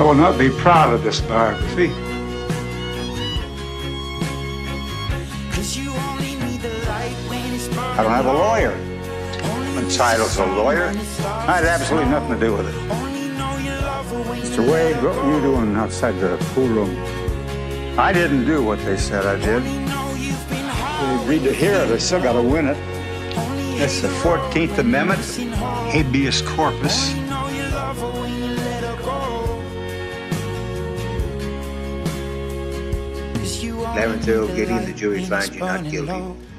I will not be proud of this biography. I don't have a lawyer. When title's a lawyer, I had absolutely nothing to do with it. Mr. Wade, what were you doing outside the pool room? I didn't do what they said I did. They agreed to hear it. I still got to win it. That's the 14th Amendment, habeas corpus. Until getting the jury finds you not guilty.